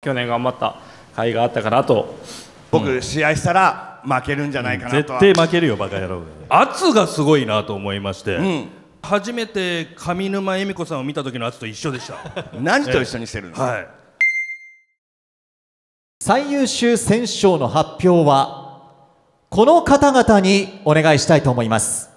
去年頑張った甲斐があったかなと。僕、試合したら負けるんじゃないかなと絶は、対負けるよバカ野郎。圧がすごいなと思いまして、ん。初めて上沼恵美子さんを見た時の圧と一緒でした。何と一緒にしてるの、はい。最優秀選手賞の発表はこの方々にお願いしたいと思います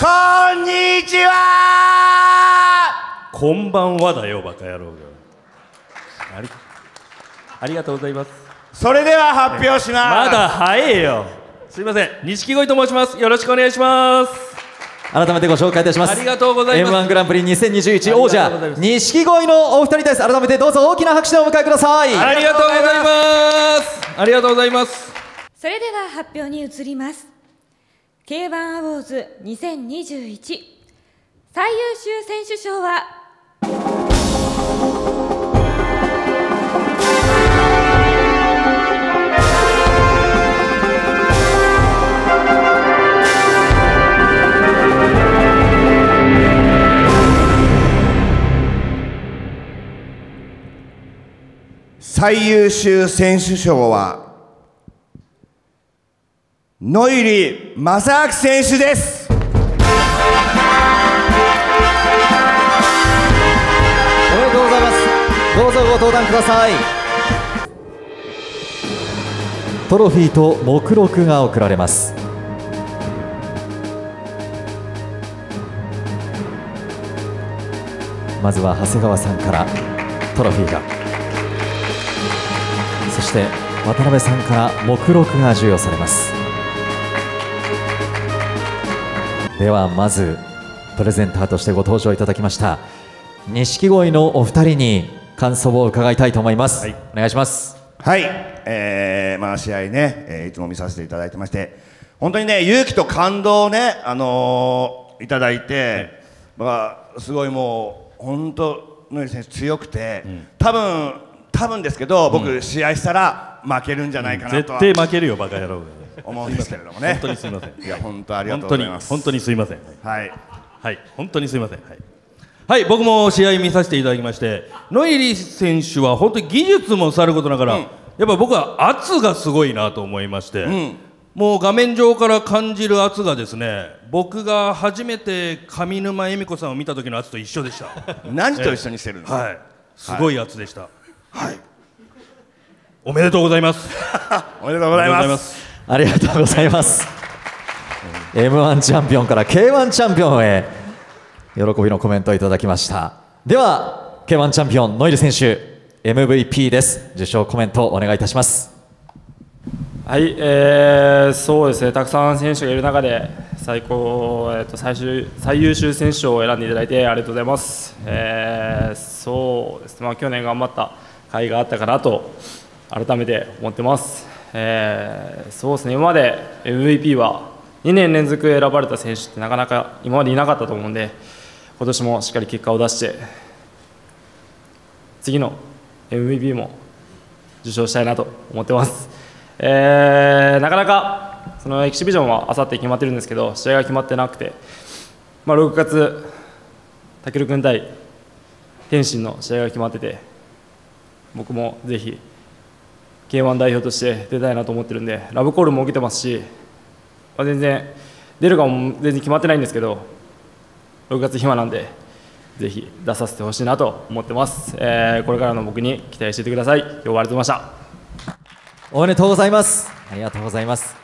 こんにちは。こんばんはだよバカ野郎が。ありありがとうございます。それでは発表します。まだ早いよ。すいません。錦鯉と申します。よろしくお願いします。改めてご紹介いたします。ありがとうございます。M1 グランプリ2021王者錦鯉のお二人です。改めてどうぞ大きな拍手でお迎えください。ありがとうございます。ありがとうございます。それでは発表に移ります K1 アウォーズ2021最優秀選手賞は？最優秀選手賞は？野入正明選手です。おめでとうございます。どうぞご登壇ください。トロフィーと目録が贈られます。まずは長谷川さんからトロフィーが。そして渡辺さんから目録が授与されます。ではまずプレゼンターとしてご登場いただきました錦鯉のお二人に感想を伺いたいと思います、はい。お願いします。はい、えーまあ、試合ね、えーいつも見させていただいてまして本当にね勇気と感動をね、あのーいただいて、まあ、すごいもう本当野入選手強くて、多分多分ですけど僕、試合したら負けるんじゃないかなと絶は対負けるよバカ野郎が思うんですけれどもね。本当にすいません。いや本当ありがとうございます。本当にすいません。はい。はい、本当にすみません。はい、はい、僕も試合見させていただきまして、野入選手は本当に技術もさることながら、うん。やっぱ僕は圧がすごいなと思いまして、ん。もう画面上から感じる圧がですね、僕が初めて上沼恵美子さんを見た時の圧と一緒でした。何と一緒にしてるの、はい、すごい圧でした。はい。おめでとうございます。おめでとうございます。ありがとうございます。M1 チャンピオンから K1 チャンピオンへ喜びのコメントをいただきました。では K1 チャンピオンノイル選手 MVP です。受賞コメントをお願いいたします。はい、えー、そうですね。たくさん選手がいる中で最高、えー、と最終最優秀選手を選んでいただいてありがとうございます、えー、そうですね、まあ、去年頑張った甲斐があったかなと改めて思ってます、えー、そうですね。今まで MVP は2年連続選ばれた選手ってなかなか今までいなかったと思うんで今年もしっかり結果を出して次の MVP も受賞したいなと思ってます、えーなかなかそのエキシビジョンはあさって決まってるんですけど試合が決まってなくて、まあ、6月武尊君対天心の試合が決まってて僕もぜひ K1 代表として出たいなと思ってるんでラブコールも受けてますし、まあ、全然出るかも全然決まってないんですけど6月暇なんでぜひ出させてほしいなと思ってます、えーこれからの僕に期待していてください。今日はありがとうございました。おめでとうございます。ありがとうございます。